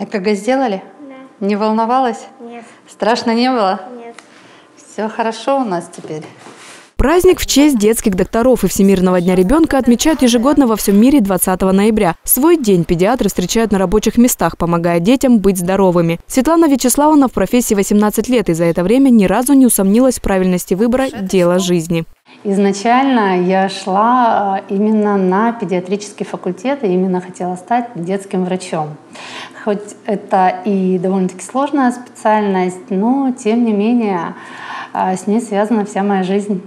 ЭКГ сделали? Да. Не волновалась? Нет. Страшно не было? Нет. Все хорошо у нас теперь. Праздник в честь детских докторов и Всемирного дня ребенка отмечают ежегодно во всем мире 20 ноября. Свой день педиатры встречают на рабочих местах, помогая детям быть здоровыми. Светлана Вячеславовна в профессии 18 лет и за это время ни разу не усомнилась в правильности выбора дела жизни. Изначально я шла э, именно на педиатрический факультет и именно хотела стать детским врачом. Хоть это и довольно-таки сложная специальность, но тем не менее э, с ней связана вся моя жизнь.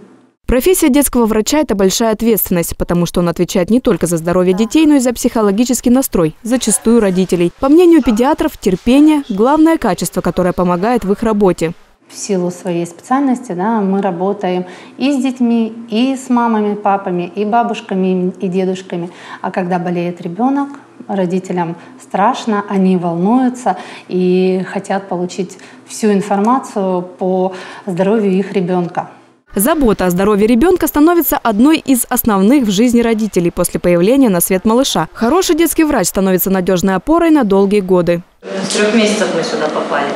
Профессия детского врача – это большая ответственность, потому что он отвечает не только за здоровье детей, но и за психологический настрой, зачастую родителей. По мнению педиатров, терпение – главное качество, которое помогает в их работе. В силу своей специальности да, мы работаем и с детьми, и с мамами, папами, и бабушками, и дедушками. А когда болеет ребенок, родителям страшно, они волнуются и хотят получить всю информацию по здоровью их ребенка. Забота о здоровье ребенка становится одной из основных в жизни родителей после появления на свет малыша. Хороший детский врач становится надежной опорой на долгие годы. С трех месяцев мы сюда попали,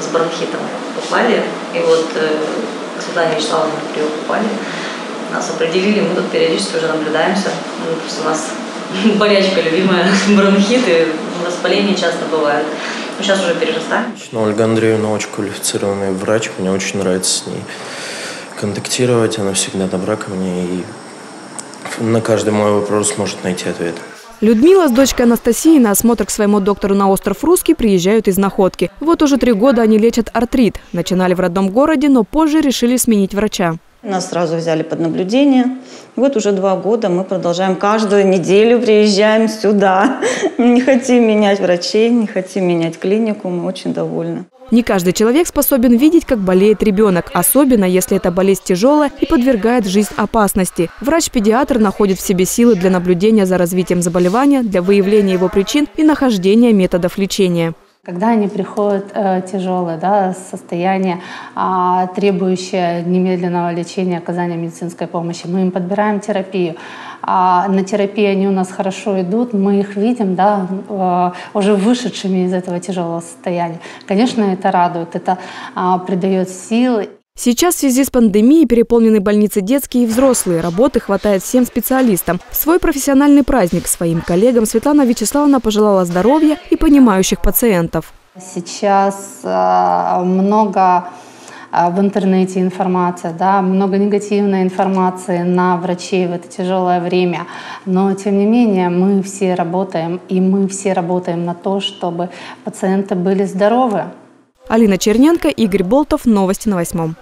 с бронхитом попали. И вот э, к Светлане Вячеславовне на прием попали. Нас определили, мы тут периодически уже наблюдаемся. Ну, просто у нас болячка любимая, бронхиты, воспаления часто бывают. Но сейчас уже перерастаем. Ольга Андреевна очень квалифицированный врач, мне очень нравится с ней контактировать, она всегда добра ко мне и на каждый мой вопрос может найти ответ. Людмила с дочкой Анастасией на осмотр к своему доктору на остров Русский приезжают из Находки. Вот уже три года они лечат артрит. Начинали в родном городе, но позже решили сменить врача. Нас сразу взяли под наблюдение. Вот уже два года мы продолжаем каждую неделю приезжаем сюда. Не хотим менять врачей, не хотим менять клинику, мы очень довольны. Не каждый человек способен видеть, как болеет ребенок, особенно если эта болезнь тяжелая и подвергает жизнь опасности. Врач-педиатр находит в себе силы для наблюдения за развитием заболевания, для выявления его причин и нахождения методов лечения. Когда они приходят э, тяжелое да, состояние, э, требующее немедленного лечения, оказания медицинской помощи, мы им подбираем терапию. А на терапии они у нас хорошо идут, мы их видим да, э, уже вышедшими из этого тяжелого состояния. Конечно, это радует, это э, придает силы. Сейчас в связи с пандемией переполнены больницы детские и взрослые. Работы хватает всем специалистам. В свой профессиональный праздник своим коллегам Светлана Вячеславовна пожелала здоровья и понимающих пациентов. Сейчас э, много э, в интернете информации, да, много негативной информации на врачей в это тяжелое время. Но, тем не менее, мы все работаем, и мы все работаем на то, чтобы пациенты были здоровы. Алина Черненко, Игорь Болтов. Новости на восьмом.